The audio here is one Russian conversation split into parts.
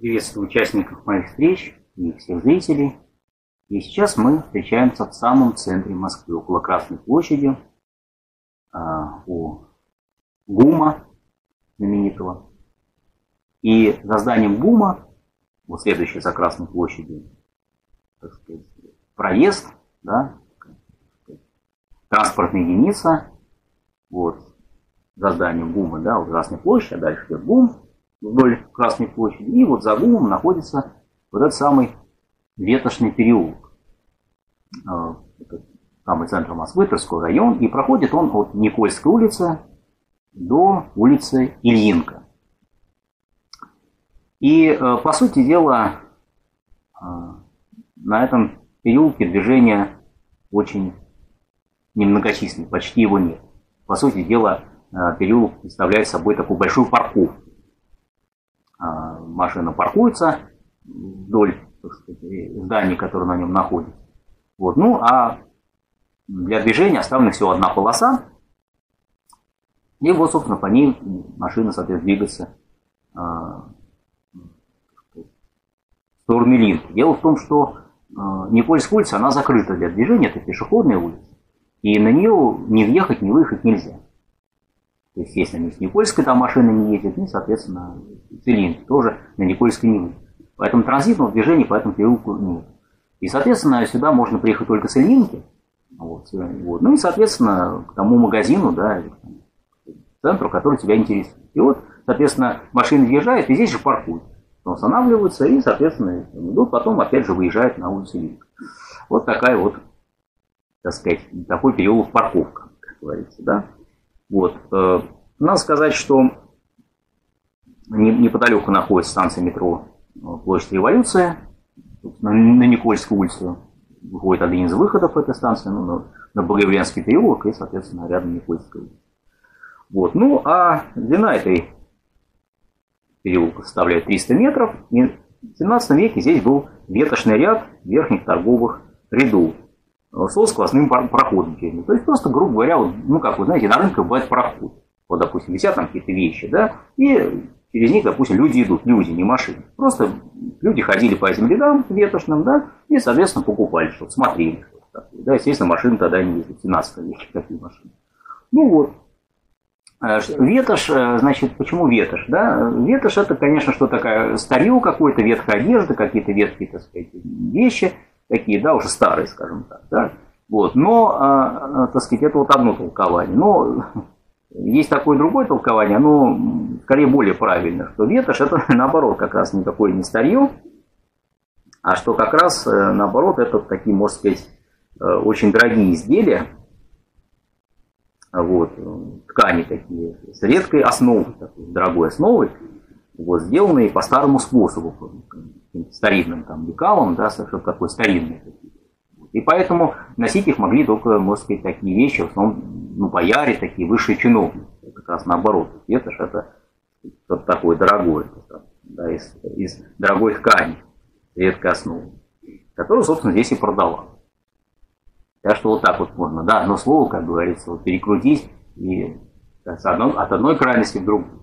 Приветствую участников моих встреч и всех зрителей. И сейчас мы встречаемся в самом центре Москвы, около Красной площади, а, у ГУМа знаменитого. И за зданием ГУМа, вот следующий за Красной площадью, так сказать, проезд, да, транспортная единица, вот, за зданием ГУМа, да, вот Красной площади, а дальше ГУМ, вдоль Красной площади. И вот за ГУМом находится вот этот самый ветошный переулок. А, это самый центр Москвы, Тверской район. И проходит он от Никольской улицы до улицы Ильинка. И, э, по сути дела, э, на этом переулке движение очень немногочисленное, почти его нет. По сути дела, переулок представляет собой такую большую парковку. Машина паркуется вдоль сказать, зданий, которые на нем находятся. Вот. Ну, а для движения оставлена всего одна полоса. И вот, собственно, по ней машина, соответственно, двигается а, в сторону Линки. Дело в том, что а, Никольская улица, она закрыта для движения, это пешеходная улица. И на нее не въехать, не выехать нельзя. То есть, если на Никольской там машина не ездит, ну, соответственно, Целинки тоже на Никольской не выйдет. Поэтому транзитного движения по этому переулку нет. И, соответственно, сюда можно приехать только с Ильинки. Вот, вот. Ну и, соответственно, к тому магазину, да, к центру, который тебя интересует. И вот, соответственно, машина въезжает, и здесь же паркуют. Останавливаются и, соответственно, идут, потом опять же выезжают на улицу Ильинка. Вот такая вот, так сказать, такой переулок парковка, как говорится, да. Вот. Э, надо сказать, что неподалеку находится станция метро э, Площадь Революция, на Никольскую улицу выходит один из выходов этой станции, ну, на, на Богоявленский переулок и, соответственно, рядом Никольская улица. Вот. Ну, а длина этой переулка составляет 300 метров, и в 17 веке здесь был ветошный ряд верхних торговых рядов со сквозным проходом через То есть просто, грубо говоря, вот, ну как вы знаете, на рынке бывает проход. Вот, допустим, висят там какие-то вещи, да, и через них, допустим, люди идут, люди, не машины. Просто люди ходили по этим рядам ветошным, да, и, соответственно, покупали что-то, смотрели что-то такое. Да, естественно, машины тогда не ездят, в 17 веке такие машины. Ну вот. Э, ветошь, э, значит, почему ветошь? Да? Ветошь это, конечно, что такое старье какое-то, ветхая одежда, какие-то ветхие, так сказать, вещи – такие, да, уже старые, скажем так, да. Вот, но, а, а, так сказать, это вот одно толкование. Но есть такое другое толкование, оно скорее более правильно, что ветошь это наоборот как раз никакое не старье, а что как раз э, наоборот это такие, можно сказать, э, очень дорогие изделия, вот, ткани такие, с редкой основой, такой, дорогой основой, вот, сделанные по старому способу, старинным там лекалом, да, что-то такое старинное. И поэтому носить их могли только, можно сказать, такие вещи, в основном, ну, бояре такие, высшие чиновники. Как раз наоборот. Же это что-то такое дорогое, да, из, из дорогой ткани, редкой основы, которую, собственно, здесь и продавал. Так что вот так вот можно, да, одно слово, как говорится, вот перекрутить, и от одной, от одной крайности в другую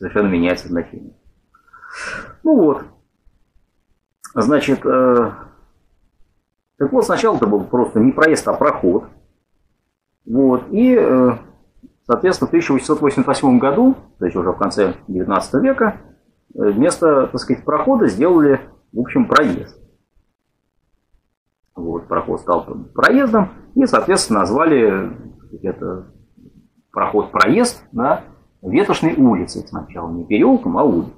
совершенно меняется значение. Ну вот, Значит, э, так вот, сначала это был просто не проезд, а проход. Вот, и, э, соответственно, в 1888 году, то есть уже в конце 19 века, э, вместо, так сказать, прохода сделали, в общем, проезд. Вот, проход стал проездом, и, соответственно, назвали это проход-проезд на Ветошной улице сначала, не переулком, а улицей.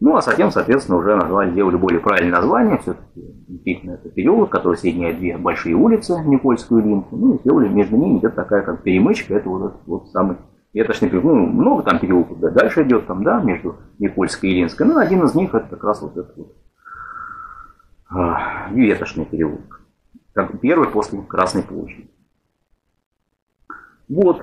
Ну, а затем, соответственно, уже назвали, сделали более правильное название. Все-таки действительно это переулок, который соединяет две большие улицы, Никольскую и Линку. Ну, и сделали между ними идет такая как перемычка. Это вот, вот самый ветошный переулок. Ну, много там переулков, да, дальше идет там, да, между Никольской и Линской. Ну, один из них это как раз вот этот вот а, ветошный переулок. Как первый после Красной площади. Вот.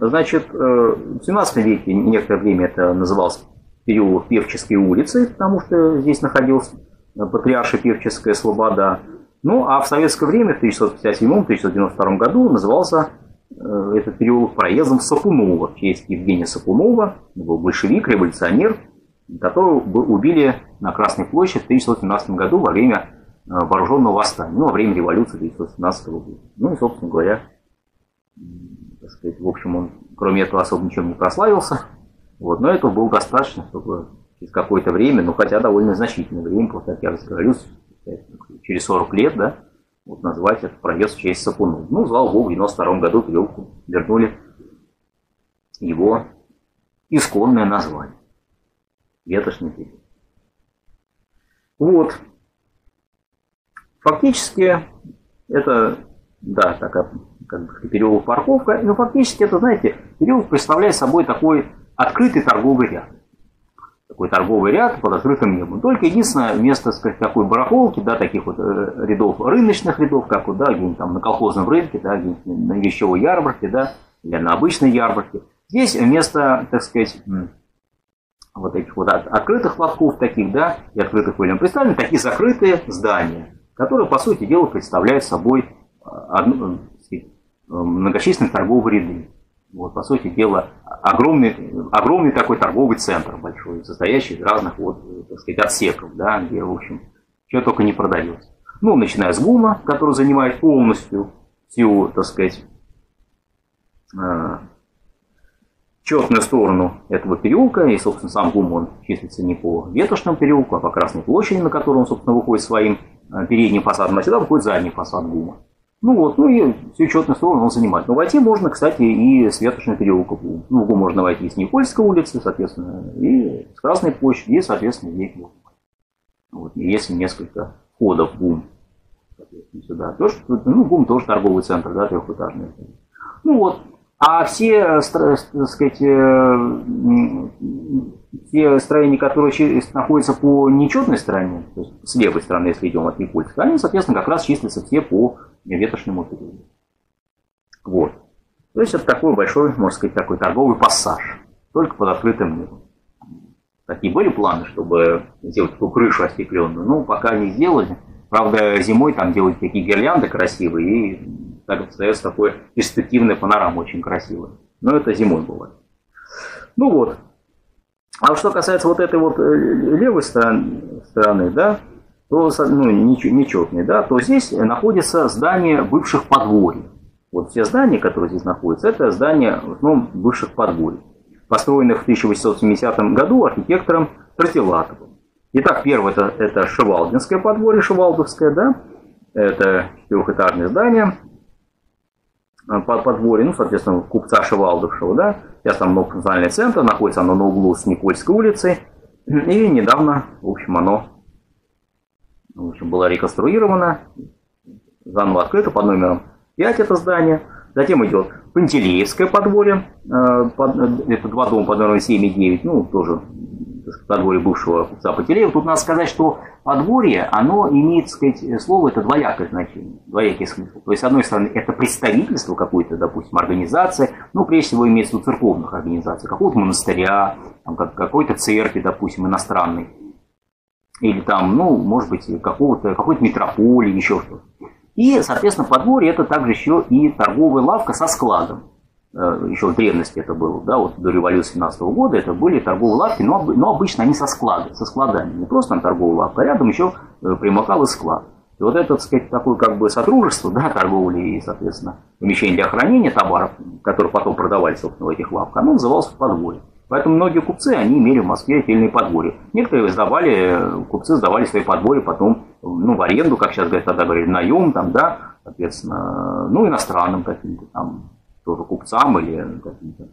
Значит, э, в 17 веке некоторое время это называлось переулок Певческой улицы, потому что здесь находилась патриарша Певческая слобода. Ну, а в советское время, в 1957-1992 году, назывался э, этот переулок проездом Сапунова, в честь Евгения Сапунова, был большевик, революционер, которого убили на Красной площади в 1917 году во время э, вооруженного восстания, ну, во время революции 1917 года. Ну и, собственно говоря, так сказать, в общем, он, кроме этого, особо ничем не прославился. Вот, но этого было достаточно, чтобы через какое-то время, ну хотя довольно значительное время после Октябрьской революции, через 40 лет, да, вот назвать это проезд в честь Сапунова. Ну, слава богу, в 92 году Трелку вернули его исконное название. Ветошный период. Вот. Фактически это, да, такая как бы переулок парковка, но фактически это, знаете, переулок представляет собой такой открытый торговый ряд. Такой торговый ряд под открытым небом. Только единственное место сказать, такой барахолки, да, таких вот э, рядов, рыночных рядов, как вот, да, где-нибудь там на колхозном рынке, да, где-нибудь на вещевой ярмарке, да, или на обычной ярмарке. Здесь вместо, так сказать, вот этих вот открытых лотков таких, да, и открытых вылем представлены такие закрытые здания, которые, по сути дела, представляют собой а, одну, многочисленные торговые ряды. Вот, по сути дела, огромный, огромный такой торговый центр большой, состоящий из разных вот, так сказать, отсеков, да, где, в общем, что только не продается. Ну, начиная с ГУМа, который занимает полностью всю, так сказать, а, четную сторону этого переулка, и, собственно, сам ГУМ, он числится не по ветошному переулку, а по Красной площади, на которую он, собственно, выходит своим э, передним фасадом, а сюда выходит задний фасад ГУМа. Ну вот, ну и всю четную сторону он занимает. Но войти можно, кстати, и с ветошного переулка в ГУМ. Ну, можно войти с Никольской улицы, соответственно, и с Красной площади, и, соответственно, можно. Вот, и есть несколько входов в ГУМ, сюда. То, что, ну, ГУМ тоже торговый центр, да, трехэтажный. Ну вот, а все, э, так сказать, э, все строения, которые находятся по нечетной стороне, то есть с левой стороны, если идем от Никольска, они, соответственно, как раз числятся все по ветошнему периоду. Вот. То есть это такой большой, можно сказать, такой торговый пассаж, только под открытым небом. Такие были планы, чтобы сделать такую крышу остекленную, но пока не сделали. Правда, зимой там делают такие гирлянды красивые, и так остается такое перспективная панорама очень красивая. Но это зимой бывает. Ну вот. А что касается вот этой вот э, левой стороны да, то, ну, нечетной, да, то здесь находится здание бывших подворий. Вот все здания, которые здесь находятся, это здания в основном бывших подворий, построенных в 1870 году архитектором Тратилатовым. Итак, первое это, это Шевалдинское подворье, Шевалдовское, да, это четырехэтажное здание, Э, по подворье, ну, соответственно, купца Шевалдовшего, да, сейчас там многофункциональный центр, находится оно на углу с Никольской улицей, и недавно, в общем, оно в общем, было реконструировано, заново открыто под номером 5 это здание, затем идет Пантелеевское подворье, э, это два дома под номером 7 и 9, ну, тоже подворье бывшего купца Пателеева. Тут надо сказать, что подворье, оно имеет, так сказать, слово это двоякое значение, двоякий смысл. То есть, с одной стороны, это представительство какой-то, допустим, организации, ну, прежде всего, имеется в виду церковных организаций, какого-то монастыря, там, какой-то церкви, допустим, иностранной, или там, ну, может быть, какого-то, какой-то метрополии, еще что-то. И, соответственно, подворье это также еще и торговая лавка со складом. Э, еще в древности это было, да, вот до революции 17 года, это были торговые лавки, но, но обычно они со склада, со складами. Не просто там торговая лавка, а рядом еще э, примыкал и склад. И вот это, так сказать, такое как бы сотрудничество, да, торговли и, соответственно, помещение для хранения товаров, которые потом продавались, собственно, в этих лавках, оно называлось подворье. Поэтому многие купцы, они имели в Москве отдельные подворья. Некоторые сдавали, купцы сдавали свои подворья потом, ну, в аренду, как сейчас говорят, тогда говорили, наем, там, да, соответственно, ну, иностранным каким-то там тоже купцам или каким-то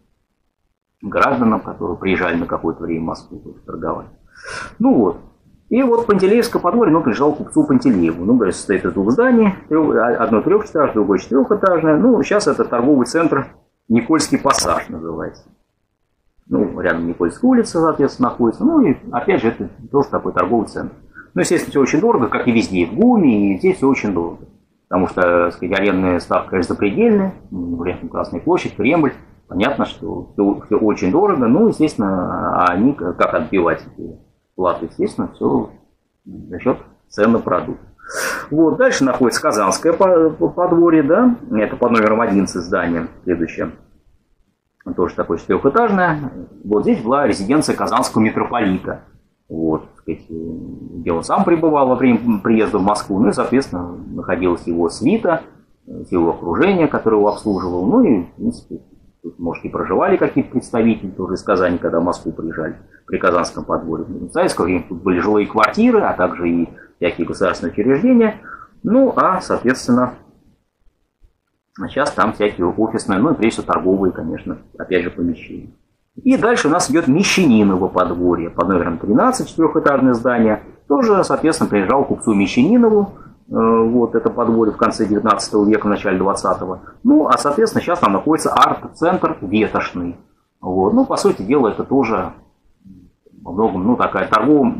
гражданам, которые приезжали на какое-то время в Москву торговать. Ну вот. И вот Пантелеевское подворье, ну, приезжал купцу Пантелееву. Ну, говорит, состоит из двух зданий, одно трехэтажное, другое четырехэтажное. Ну, сейчас это торговый центр Никольский пассаж называется. Ну, рядом Никольская улица, соответственно, находится. Ну, и опять же, это тоже такой торговый центр. Ну, естественно, все очень дорого, как и везде, и в ГУМе, и здесь все очень дорого потому что, так сказать, арендная ставка, конечно, запредельная, например, Красная площадь, Кремль, понятно, что все, все очень дорого, ну, естественно, а они, как отбивать эти платы, естественно, все за счет цен на продукт. Вот, дальше находится Казанское подворье, да, это под номером 11 здание, следующее. Тоже такое четырехэтажное. Вот здесь была резиденция Казанского митрополита. Вот, где он сам пребывал во время приезда в Москву. Ну и, соответственно, находилась его свита, его окружение, которое его обслуживал. Ну и, в принципе, тут, может, и проживали какие-то представители тоже из Казани, когда в Москву приезжали при Казанском подворье. Советское время тут были жилые квартиры, а также и всякие государственные учреждения. Ну, а, соответственно, сейчас там всякие офисные, ну и прежде всего торговые, конечно, опять же, помещения. И дальше у нас идет Мещаниново подворье под номером 13, четырехэтажное здание. Тоже, соответственно, приезжал купцу Мещанинову, э, вот это подворье в конце 19 века, в начале 20-го. Ну, а, соответственно, сейчас там находится арт-центр Ветошный. Вот. Ну, по сути дела, это тоже во многом, ну, такая торговая,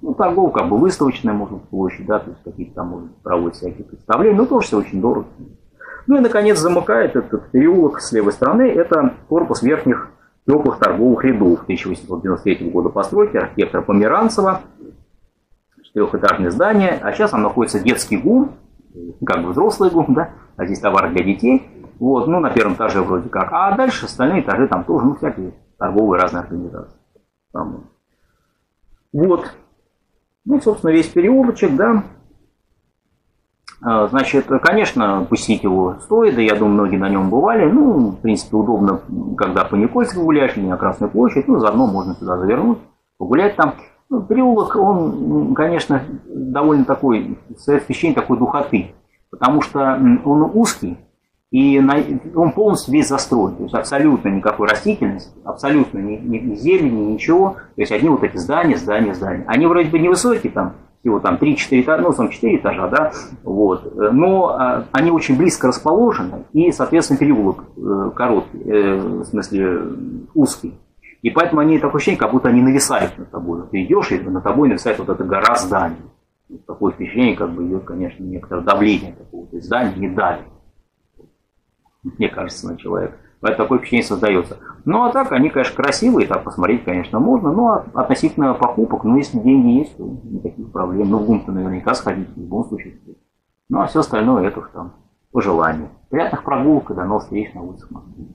ну, торговая, как бы выставочная, может быть, площадь, да, то есть какие-то там, может, проводят всякие представления, но тоже все очень дорого. Ну и, наконец, замыкает этот переулок с левой стороны, это корпус верхних теплых торговых рядов 1893 года постройки архитектора Померанцева, четырехэтажное здание, а сейчас там находится детский гум, как бы взрослый гум, да, а здесь товар для детей, вот, ну, на первом этаже вроде как, а дальше остальные этажи там тоже, ну, всякие торговые разные организации. Там. Вот. Ну, собственно, весь переулочек, да, Значит, конечно, пустить его стоит, да я думаю, многие на нем бывали. Ну, в принципе, удобно, когда по Никольскому гуляешь или на Красную площадь, ну, заодно можно сюда завернуть, погулять там. Ну, переулок, он, конечно, довольно такой, создает впечатление такой духоты, потому что он узкий, и он полностью весь застроен, то есть абсолютно никакой растительности, абсолютно ни, ни зелени, ничего, то есть одни вот эти здания, здания, здания. Они вроде бы невысокие, там всего там 3-4 этажа, ну, там 4 этажа, да, вот, но а, они очень близко расположены, и, соответственно, переулок э, короткий, э, в смысле узкий. И поэтому они такое ощущение, как будто они нависают над тобой. Ты идешь, и над тобой нависает вот эта гора зданий. Такое впечатление, как бы идет, конечно, некоторое давление такого. То есть здание не давит. Мне кажется, на человека. Поэтому такое впечатление создается. Ну, а так, они, конечно, красивые, так посмотреть, конечно, можно. Но относительно покупок, ну, если деньги есть, то никаких проблем. Ну, в гум наверняка сходить, в любом случае. Ну, а все остальное, это уж там по желанию. Приятных прогулок и до новых встреч на улицах Москвы.